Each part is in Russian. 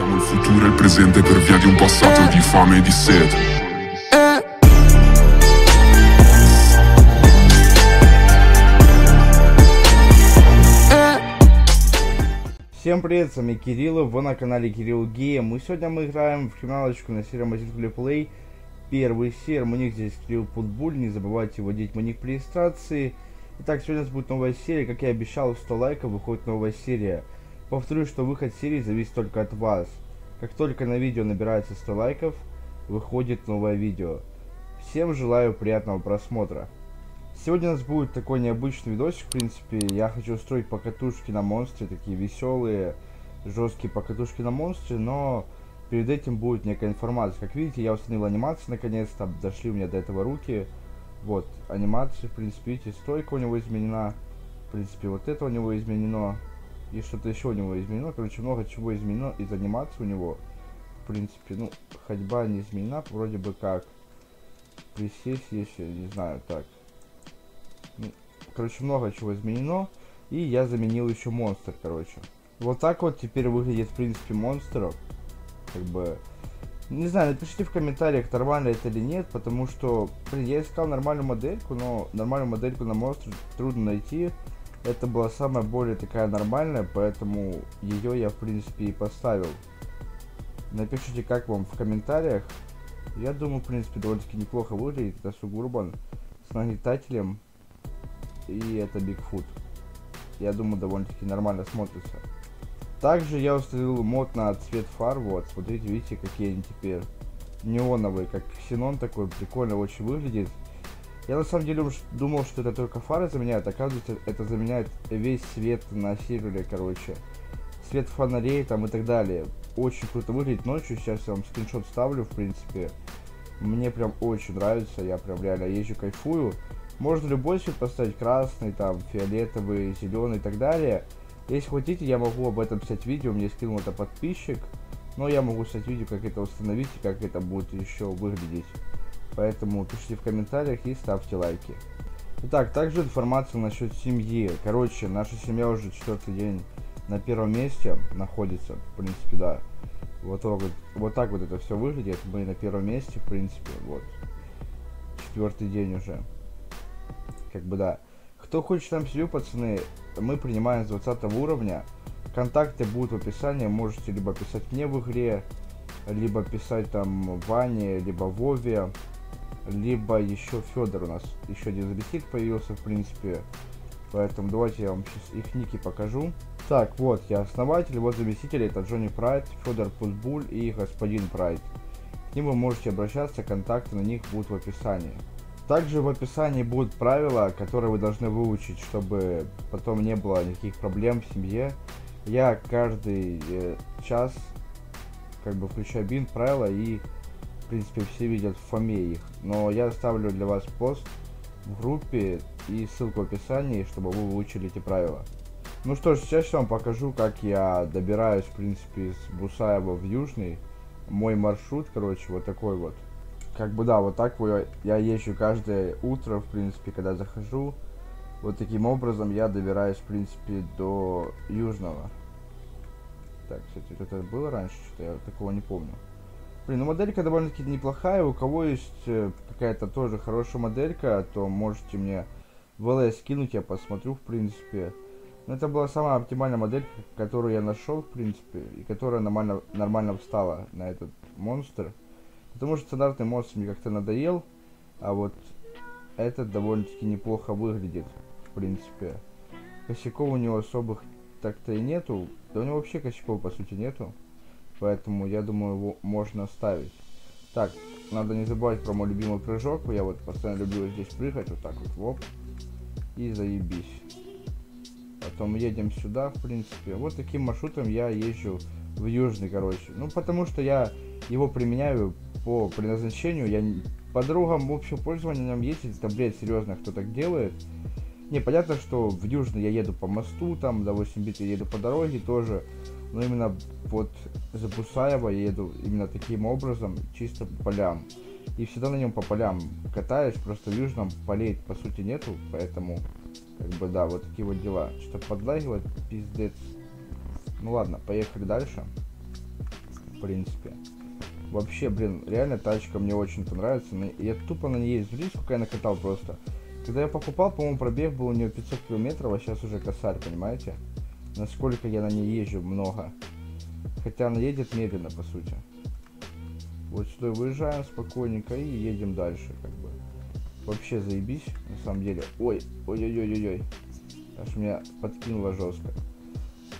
Siamo il futuro e il presente per via di un passato di fame e di sete. Всем привет, с вами Кирилл, вы на канале Кирилл Гея. Мы сегодня мы играем в криминалочку на серии Mozilla Play. Первый серия, моник здесь Кирилл Путбуль, не забывайте вводить моник при регистрации. Итак, сегодня у нас будет новая серия, как я обещал, 100 лайков выходит новая серия. Повторюсь, что выход серии зависит только от вас. Как только на видео набирается 100 лайков, выходит новое видео. Всем желаю приятного просмотра. Сегодня у нас будет такой необычный видосик, в принципе. Я хочу устроить покатушки на монстре, такие веселые, жесткие покатушки на монстре, но перед этим будет некая информация. Как видите, я установил анимацию наконец-то, дошли у меня до этого руки. Вот, анимация, в принципе, видите, стойка у него изменена. В принципе, вот это у него изменено. И что-то еще у него изменено. Короче, много чего изменено из анимации у него. В принципе, ну, ходьба не изменена, вроде бы как. Присесть, если, не знаю, так. Короче, много чего изменено. И я заменил еще монстр, короче. Вот так вот теперь выглядит, в принципе, монстр. Как бы... Не знаю, напишите в комментариях, нормально это или нет, потому что, блин, я искал нормальную модельку, но нормальную модельку на монстр трудно найти. Это была самая более такая нормальная, поэтому ее я, в принципе, и поставил. Напишите, как вам в комментариях. Я думаю, в принципе, довольно-таки неплохо выглядит. Это Сугурбан с нагнетателем и это Бигфут. Я думаю, довольно-таки нормально смотрится. Также я установил мод на цвет фар, вот, смотрите, видите, какие они теперь неоновые, как ксенон такой, прикольно очень выглядит. Я на самом деле думал, что это только фары заменяют, оказывается, это заменяет весь свет на сервере, короче. Свет фонарей там и так далее. Очень круто выглядит ночью, сейчас я вам скриншот ставлю, в принципе. Мне прям очень нравится, я прям реально езжу, кайфую. Можно любой цвет поставить, красный, там, фиолетовый, зеленый и так далее. Если хотите, я могу об этом снять видео, мне скинул это подписчик. Но я могу снять видео, как это установить и как это будет еще выглядеть. Поэтому пишите в комментариях и ставьте лайки. Итак, также информация насчет семьи. Короче, наша семья уже четвертый день на первом месте находится. В принципе, да. Вот, вот, вот так вот это все выглядит. Мы на первом месте, в принципе, вот. Четвертый день уже как бы да. Кто хочет нам семью, пацаны, мы принимаем с 20 уровня. Контакты будут в описании, можете либо писать мне в игре, либо писать там Ване, либо Вове, либо еще Федор у нас, еще один заместитель появился, в принципе. Поэтому давайте я вам сейчас их ники покажу. Так, вот, я основатель, вот заместитель, это Джонни Прайд, Федор Путбуль и господин Прайд. К ним вы можете обращаться, контакты на них будут в описании. Также в описании будут правила, которые вы должны выучить, чтобы потом не было никаких проблем в семье. Я каждый э, час как бы включаю бин правила и принципе все видят в фоме их. Но я оставлю для вас пост в группе и ссылку в описании, чтобы вы выучили эти правила. Ну что ж, сейчас я вам покажу, как я добираюсь, в принципе, из Бусаева в Южный. Мой маршрут, короче, вот такой вот как бы да, вот так я езжу каждое утро, в принципе, когда захожу. Вот таким образом я добираюсь, в принципе, до Южного. Так, кстати, это было раньше, что я такого не помню. Блин, ну моделька довольно-таки неплохая. У кого есть э, какая-то тоже хорошая моделька, то можете мне в ЛС скинуть, я посмотрю, в принципе. Но это была самая оптимальная модель, которую я нашел, в принципе, и которая нормально, нормально встала на этот монстр. Потому что стандартный монстр мне как-то надоел, а вот этот довольно-таки неплохо выглядит, в принципе. Косяков у него особых так-то и нету. Да у него вообще косяков по сути нету. Поэтому я думаю его можно ставить. Так, надо не забывать про мой любимый прыжок. Я вот постоянно люблю здесь прыгать, вот так вот, воп. И заебись. Потом едем сюда, в принципе. Вот таким маршрутом я езжу в Южный, короче. Ну, потому что я его применяю по предназначению. Я подругам общего пользования на нем ездить, это бред, серьезно, кто так делает. Не, понятно, что в Южный я еду по мосту, там до 8 бит еду по дороге тоже. Но именно вот за Бусаева еду именно таким образом, чисто по полям. И всегда на нем по полям катаюсь, просто в Южном полей по сути нету, поэтому, как бы, да, вот такие вот дела. Что-то подлагивает, пиздец. Ну ладно, поехали дальше. в принципе. Вообще, блин, реально тачка мне очень понравится. Я тупо на ней езжу, сколько я накатал просто. Когда я покупал, по-моему, пробег был у нее 500 километров, а сейчас уже косарь, понимаете? Насколько я на ней езжу, много. Хотя она едет медленно, по сути. Вот сюда выезжаем спокойненько и едем дальше, как бы. Вообще заебись, на самом деле. Ой, ой-ой-ой-ой-ой. Аж меня подкинуло жестко.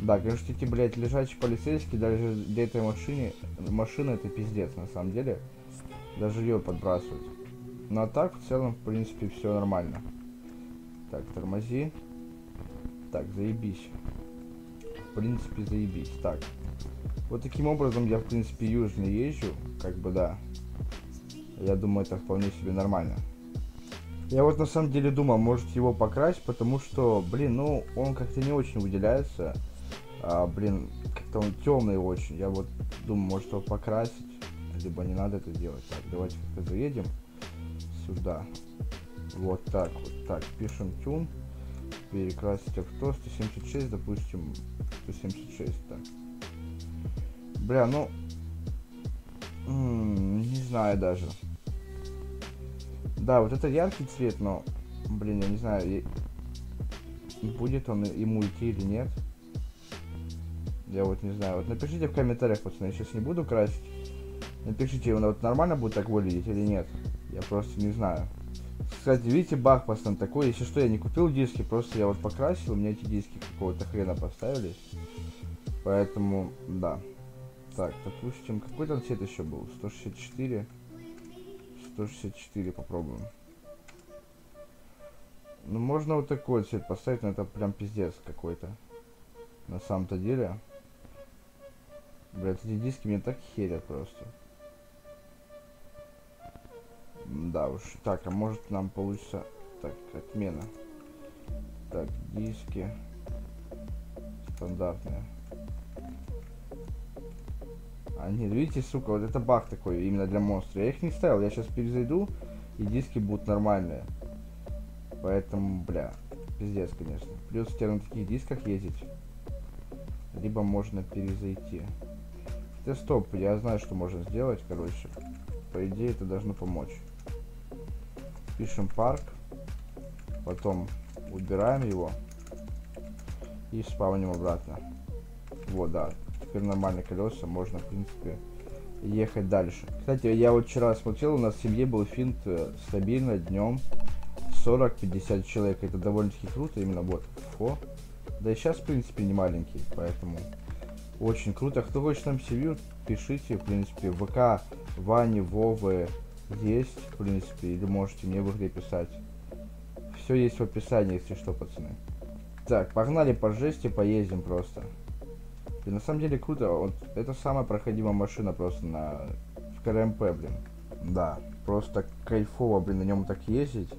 Да, конечно, эти, блядь, лежачие полицейские, даже для этой машины, машина это пиздец, на самом деле. Даже ее подбрасывать. Ну а так, в целом, в принципе, все нормально. Так, тормози. Так, заебись. В принципе, заебись. Так. Вот таким образом я, в принципе, южно езжу. Как бы, да. Я думаю, это вполне себе нормально. Я вот на самом деле думал, может его покрасить, потому что, блин, ну, он как-то не очень выделяется. А, блин, как-то он темный очень. Я вот думаю, может его покрасить. Либо не надо это делать. Так, давайте как-то заедем сюда. Вот так, вот так. Пишем тюн. Перекрасить авто. 176, допустим, 176, так. Бля, ну... не знаю даже. Да, вот это яркий цвет, но... Блин, я не знаю, будет он ему идти или нет. Я вот не знаю. Вот напишите в комментариях, пацаны, я сейчас не буду красить. Напишите, он вот нормально будет так выглядеть или нет. Я просто не знаю. Кстати, видите, баг пацан такой. Если что, я не купил диски, просто я вот покрасил, у меня эти диски какого-то хрена поставились. Поэтому, да. Так, допустим, какой там цвет еще был? 164. 164 попробуем. Ну, можно вот такой цвет поставить, но это прям пиздец какой-то. На самом-то деле. Блять, эти диски мне так херят просто. Да уж. Так, а может нам получится... Так, отмена. Так, диски. Стандартные. А нет, видите, сука, вот это баг такой именно для монстра. Я их не ставил, я сейчас перезайду, и диски будут нормальные. Поэтому, бля, пиздец, конечно. Придется тебе на таких дисках ездить. Либо можно перезайти. Хотя стоп, я знаю, что можно сделать, короче. По идее, это должно помочь. Пишем парк. Потом убираем его. И спавним обратно. Вот, да. Теперь нормальные колеса. Можно, в принципе, ехать дальше. Кстати, я вот вчера смотрел, у нас в семье был финт э, стабильно днем 40-50 человек. Это довольно-таки круто, именно вот. Фо. Да и сейчас, в принципе, не маленький, поэтому очень круто. Кто хочет нам семью, пишите, в принципе, ВК Вани, Вовы есть, в принципе, или можете мне в игре писать. Все есть в описании, если что, пацаны. Так, погнали по жести, поездим просто. И на самом деле круто, вот это самая проходимая машина просто на в КРМП, блин. Да, просто кайфово, блин, на нем так ездить.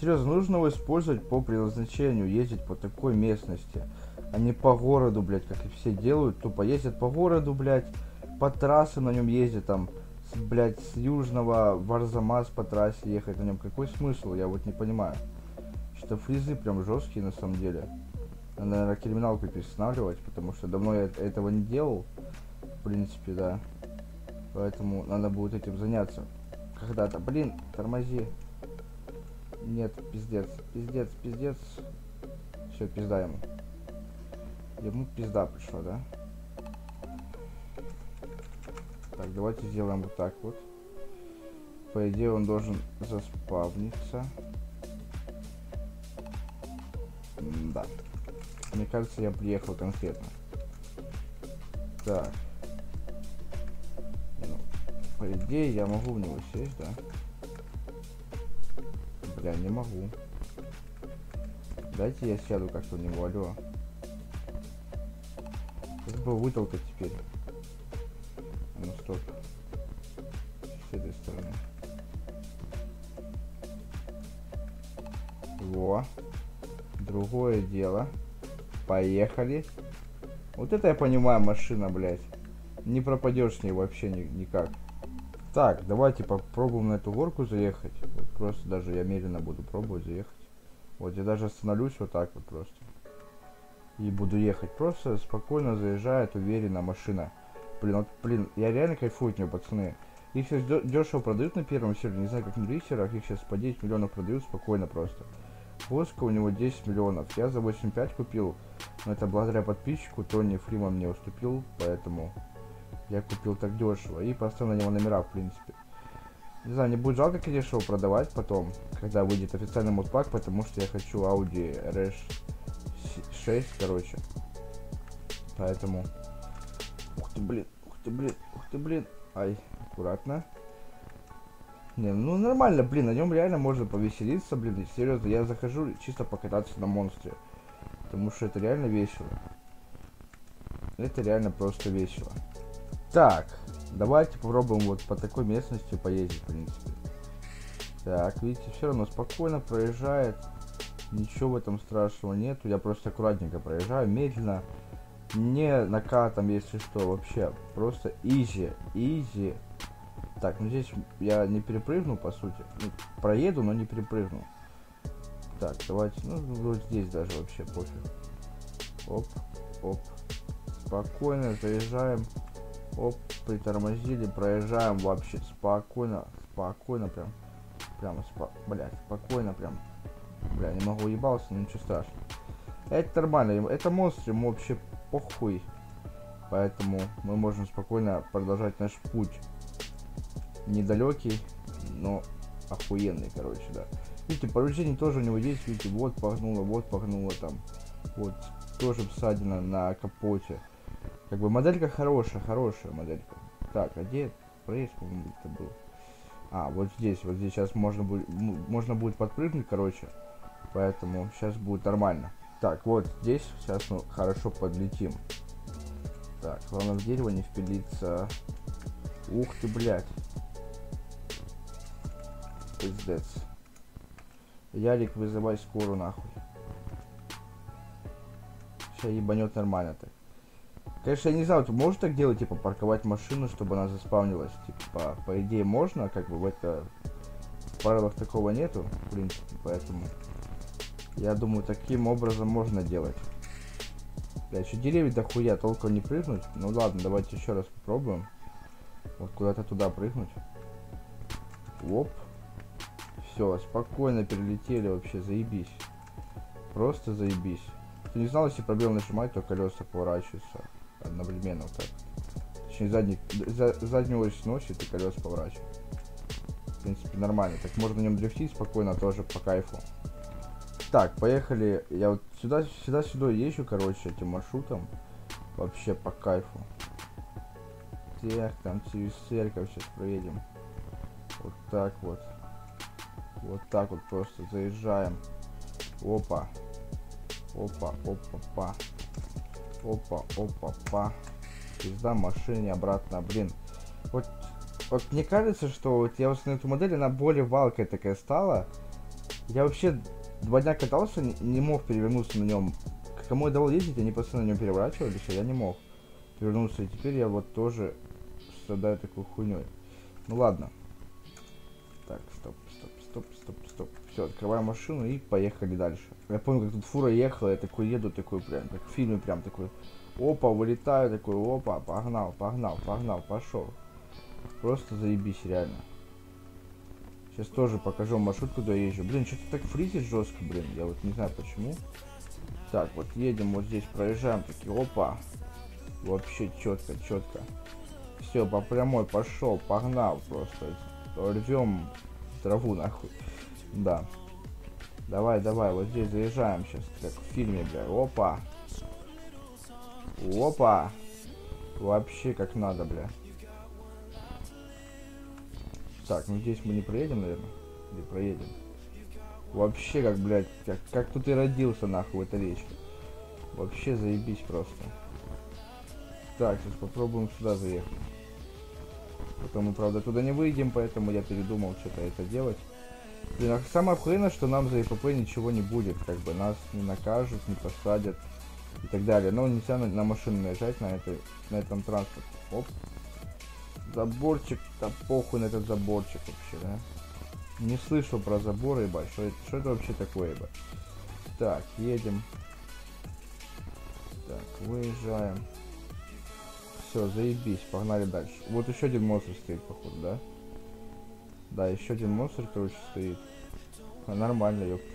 Серьезно, нужно его использовать по предназначению, ездить по такой местности а не по городу, блядь, как и все делают, тупо ездят по городу, блядь, по трассе на нем ездят, там, блядь, с южного в Арзамас по трассе ехать на нем. Какой смысл, я вот не понимаю. Что фризы прям жесткие на самом деле. Надо, наверное, криминалку перестанавливать, потому что давно я этого не делал. В принципе, да. Поэтому надо будет этим заняться. Когда-то. Блин, тормози. Нет, пиздец. Пиздец, пиздец. Все, пизда ему. Ему пизда пришла, да? Так, давайте сделаем вот так вот. По идее он должен заспавниться. Да. Мне кажется, я приехал конкретно. Так. Ну, по идее, я могу в него сесть, да? Бля, не могу. Дайте я сяду как-то в него, алло. Как бы вытолкать теперь. Поехали. Вот это я понимаю машина, блядь. Не пропадешь с ней вообще ни никак. Так, давайте попробуем на эту горку заехать. Вот просто даже я медленно буду пробовать заехать. Вот я даже остановлюсь вот так вот просто и буду ехать. Просто спокойно заезжает уверенно машина. Блин, вот, блин, я реально кайфую от нее, пацаны. Их сейчас дешево продают на первом сервере, не знаю, как на серверах, их сейчас по 10 миллионов продают спокойно просто. Воска у него 10 миллионов. Я за 8.5 купил, но это благодаря подписчику, Тони Фриман мне уступил, поэтому я купил так дешево. И поставил на него номера, в принципе. Не знаю, не будет жалко, конечно, его продавать потом, когда выйдет официальный модпак, потому что я хочу Audi RS6, короче. Поэтому... Ух ты, блин, ух ты, блин, ух ты, блин. Ай, аккуратно. Не, ну нормально, блин, на нем реально можно повеселиться, блин, серьезно, я захожу чисто покататься на монстре. Потому что это реально весело. Это реально просто весело. Так, давайте попробуем вот по такой местности поездить, в принципе. Так, видите, все равно спокойно проезжает. Ничего в этом страшного нету. Я просто аккуратненько проезжаю, медленно. Не накатом, если что, вообще. Просто изи, изи. Так, ну здесь я не перепрыгну, по сути. Ну, проеду, но не перепрыгну. Так, давайте, ну, вот здесь даже вообще пофиг. Оп, оп. Спокойно заезжаем. Оп, притормозили, проезжаем вообще спокойно, спокойно прям. Прямо, спо... блядь, спокойно прям. Бля, не могу уебался, но ничего страшного. Это нормально, это монстр, ему вообще похуй. Поэтому мы можем спокойно продолжать наш путь недалекий, но охуенный, короче, да. Видите, повреждений тоже у него есть, видите, вот погнуло, вот погнуло там. Вот, тоже всадина на капоте. Как бы моделька хорошая, хорошая моделька. Так, а где проезд, по-моему, это был? А, вот здесь, вот здесь сейчас можно будет, можно будет подпрыгнуть, короче. Поэтому сейчас будет нормально. Так, вот здесь сейчас мы хорошо подлетим. Так, главное в дерево не впилиться. Ух ты, блядь пиздец. Ярик, вызывай скорую нахуй. Сейчас ебанет нормально так. Конечно, я не знаю, можешь так делать, типа, парковать машину, чтобы она заспавнилась? Типа, по, идее можно, как бы в это... Правилах такого нету, в принципе, поэтому... Я думаю, таким образом можно делать. Бля, еще деревья дохуя, толком не прыгнуть. Ну ладно, давайте еще раз попробуем. Вот куда-то туда прыгнуть. Оп. Все, спокойно перелетели вообще, заебись. Просто заебись. Ты не знал, если пробел нажимать, то колеса поворачиваются одновременно вот так. Точнее, задний, за, заднюю ось сносит и колеса поворачивают. В принципе, нормально. Так можно на нем дрифтить спокойно, тоже по кайфу. Так, поехали. Я вот сюда, сюда, сюда езжу, короче, этим маршрутом. Вообще по кайфу. Так, там через церковь сейчас проедем. Вот так вот. Вот так вот просто заезжаем. Опа. Опа, опа, па. Опа, опа, па. Пизда машине обратно, блин. Вот, вот мне кажется, что вот я вот на эту модель, она более валкая такая стала. Я вообще два дня катался, не, не мог перевернуться на нем. Кому я давал ездить, они постоянно на нем переворачивались, а я не мог перевернуться. И теперь я вот тоже страдаю такой хуйней. Ну ладно. Так, стоп стоп, стоп, стоп. Все, открываем машину и поехали дальше. Я помню, как тут фура ехала, я такой еду, такой прям, как в фильме прям такой. Опа, вылетаю, такой, опа, погнал, погнал, погнал, пошел. Просто заебись, реально. Сейчас тоже покажу маршрут, куда я езжу. Блин, что-то так фризит жестко, блин. Я вот не знаю почему. Так, вот едем, вот здесь проезжаем, такие, опа. Вообще четко, четко. Все, по прямой пошел, погнал просто. Рвем траву, нахуй. Да. Давай, давай, вот здесь заезжаем сейчас, как в фильме, бля. Опа. Опа. Вообще как надо, бля. Так, ну здесь мы не проедем, наверное. Или проедем. Вообще как, блядь, как, как тут и родился, нахуй, эта речка. Вообще заебись просто. Так, сейчас попробуем сюда заехать. Потом мы, правда, туда не выйдем, поэтому я передумал что-то это делать. Блин, а самое охуенное, что нам за ИПП ничего не будет, как бы нас не накажут, не посадят и так далее. Но нельзя на, на машину наезжать на, этой, на этом транспорте. Оп. Заборчик, да похуй на этот заборчик вообще, да? Не слышал про заборы, ебать. Что, что это вообще такое, ебать? Так, едем. Так, выезжаем. Все, заебись, погнали дальше. Вот еще один монстр стоит, походу, да? Да, еще один монстр, короче, стоит. А, нормально, ёпта.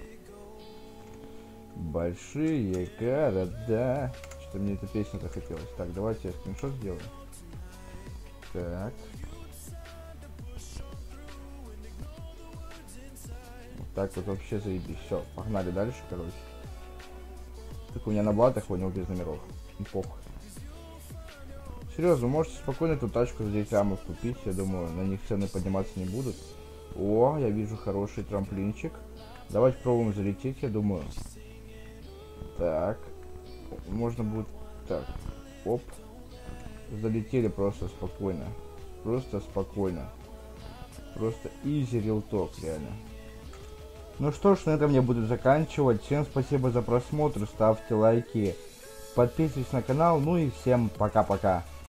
Большие города. Что-то мне эта песня захотелось. Так, давайте я скриншот сделаю. Так. Вот так вот вообще заебись. Все, погнали дальше, короче. Так у меня на блатах, у него без номеров. Похуй. Серьезно, можете спокойно эту тачку 10 лямов купить. Я думаю, на них цены подниматься не будут. О, я вижу хороший трамплинчик. Давайте пробуем залететь, я думаю. Так. Можно будет... Так. Оп. Залетели просто спокойно. Просто спокойно. Просто real talk, реально. Ну что ж, на этом я буду заканчивать. Всем спасибо за просмотр, ставьте лайки, подписывайтесь на канал, ну и всем пока-пока.